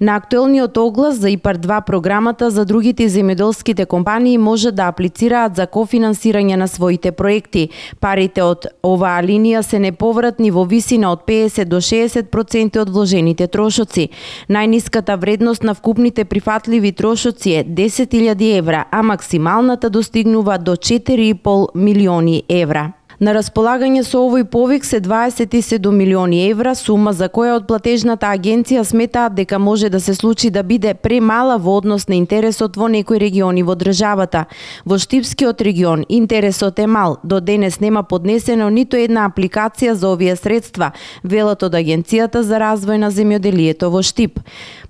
На актуелниот оглас за ИПАР 2 програмата за другите земјоделските компании може да аплицираат за кофинансирање на своите проекти. Парите од оваа линија се неповратни во висина од 50 до 60% од вложените трошоци. Најниската вредност на вкупните прифатливи трошоци е 10.000 евра, а максималната достигнува до 4,5 милиони евра. На располагање со овој повик се 27 милиони евра, сума за која од платежната агенција сметаат дека може да се случи да биде премала во однос на интересот во некои региони во државата. Во Штипскиот регион интересот е мал. До денес нема поднесено ниту една апликација за овие средства, велат од Агенцијата за развој на земјоделието во Штип.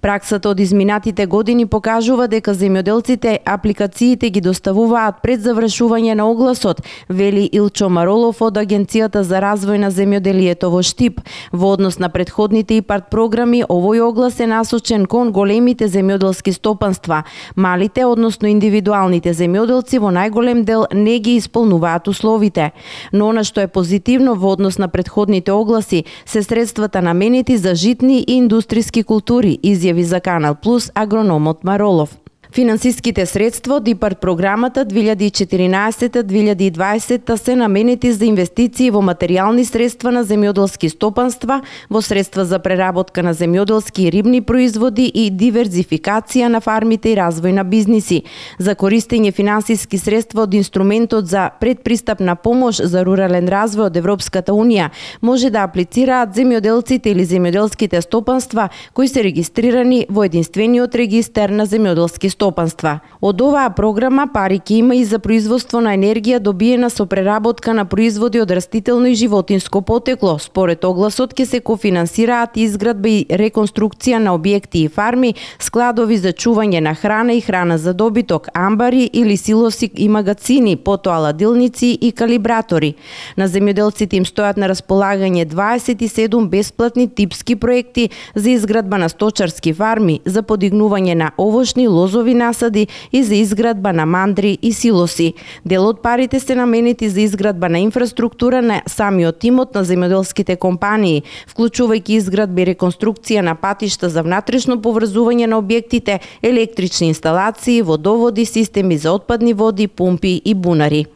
Праксата од изминатите години покажува дека земјоделците апликациите ги доставуваат пред завршување на огласот, вели Илчо Маролов од Агенцијата за развој на земјоделието во Штип. Во однос на предходните и парт програми, овој оглас е насочен кон големите земјоделски стопанства. Малите, односно индивидуалните земјоделци во најголем дел не ги исполнуваат условите. Но она што е позитивно во однос на предходните огласи се средствата наменети за житни и индустријски култури, изјави за Канал Плюс агрономот Маролов. Финансиските средства од ИПАРТ програмата 2014-2020 се наменети за инвестиции во материјални средства на земјоделски стопанства, во средства за преработка на земјоделски и рибни производи и диверзификација на фармите и развој на бизниси, за користење финансиски средства од инструментот за предпристапна помош за рурален развој од Европската Унија, може да аплицираат земјоделците или земјоделските стопанства кои се регистрирани во единствениот регистер на земјоделски стопанства стопанства. Од оваа програма пари ќе има и за производство на енергија добиена со преработка на производи од растително и животинско потекло. Според огласот ќе се кофинансираат изградба и реконструкција на објекти и фарми, складови за чување на храна и храна за добиток, амбари или силоси и магацини, потоа ладилници и калибратори. На земјоделците им стојат на располагање 27 бесплатни типски проекти за изградба на сточарски фарми, за подигнување на овошни лозови насади и за изградба на мандри и силоси. Дел од парите се наменети за изградба на инфраструктура на самиот имот на земјоделските компании, вклучувајќи изградба и реконструкција на патишта за внатрешно поврзување на објектите, електрични инсталации, водоводи, системи за отпадни води, пумпи и бунари.